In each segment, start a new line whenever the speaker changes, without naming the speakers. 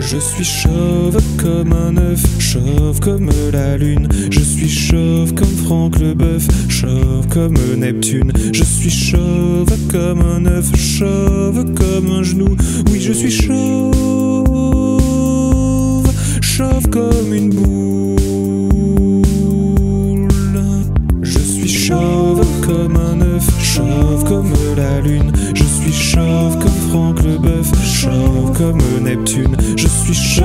Je suis chauve comme un œuf, chauve comme la lune. Je suis chauve comme Franck Leboeuf, chauve comme Neptune. Je suis chauve comme un œuf, chauve comme un genou. Oui, je suis chauve, chauve comme une boule. Je suis chauve comme un œuf, chauve comme la lune. Je suis chauve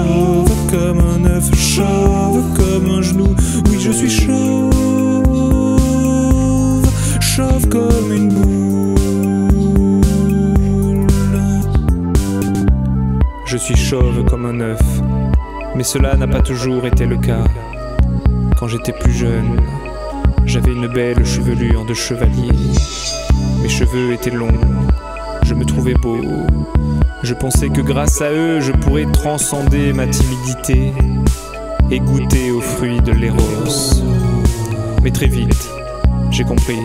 chauve comme un œuf, chauve comme un genou. Oui, je suis chauve, chauve comme une boule.
Je suis chauve comme un œuf, mais cela n'a pas toujours été le cas. Quand j'étais plus jeune, j'avais une belle chevelure de chevalier. Mes cheveux étaient longs, je me trouvais beau. Je pensais que grâce à eux, je pourrais transcender ma timidité et goûter aux fruits de l'éros. Mais très vite, j'ai compris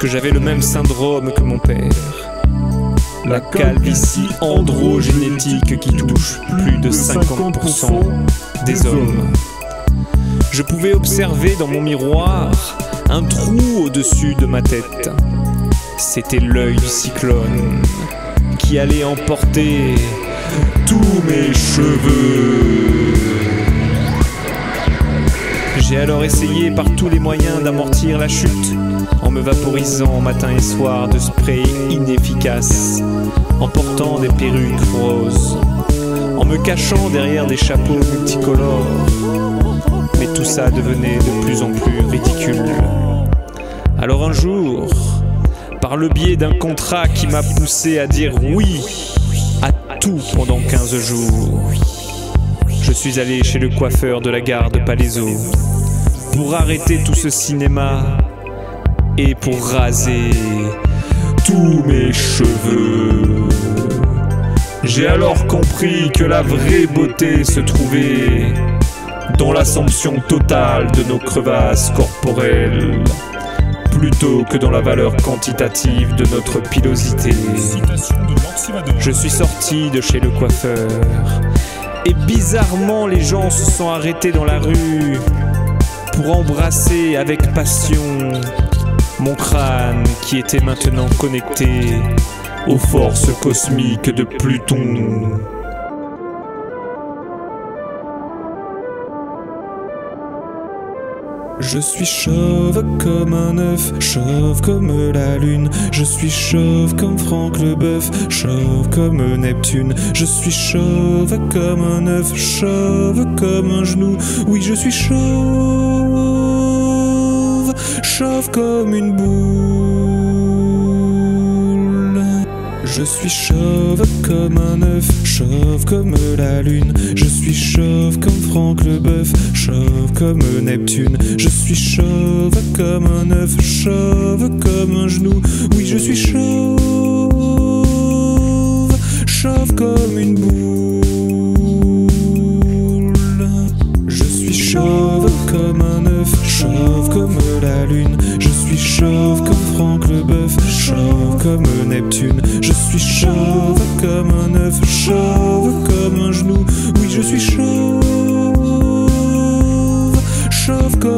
que j'avais le même syndrome que mon père. La calvitie androgénétique qui touche plus de 50% des hommes. Je pouvais observer dans mon miroir un trou au-dessus de ma tête. C'était l'œil du cyclone qui allait emporter tous mes cheveux. J'ai alors essayé par tous les moyens d'amortir la chute en me vaporisant matin et soir de spray inefficaces, en portant des perruques roses, en me cachant derrière des chapeaux multicolores. Mais tout ça devenait de plus en plus ridicule. Alors un jour, par le biais d'un contrat qui m'a poussé à dire oui à tout pendant 15 jours, je suis allé chez le coiffeur de la gare de Palaiso pour arrêter tout ce cinéma et pour raser tous mes cheveux. J'ai alors compris que la vraie beauté se trouvait dans l'assomption totale de nos crevasses corporelles, plutôt que dans la valeur quantitative de notre pilosité. Je suis sorti de chez le coiffeur, et bizarrement les gens se sont arrêtés dans la rue pour embrasser avec passion mon crâne qui était maintenant connecté aux forces cosmiques de Pluton.
Je suis chauve comme un œuf, chauve comme la lune. Je suis chauve comme Franck Leboeuf, chauve comme Neptune. Je suis chauve comme un œuf, chauve comme un genou. Oui, je suis chauve, chauve comme une boule. Je suis chauve comme un œuf, chauve comme la lune. Je suis chauve comme Franck Leboeuf, chauve comme Neptune. Je suis chauve comme un œuf, chauve comme un genou. Oui, je suis chauve, chauve comme une boule. Chauve comme Franck Leboeuf, chauve comme Neptune. Je suis chauve comme un œuf, chauve comme un genou. Oui, je suis chauve, chauve comme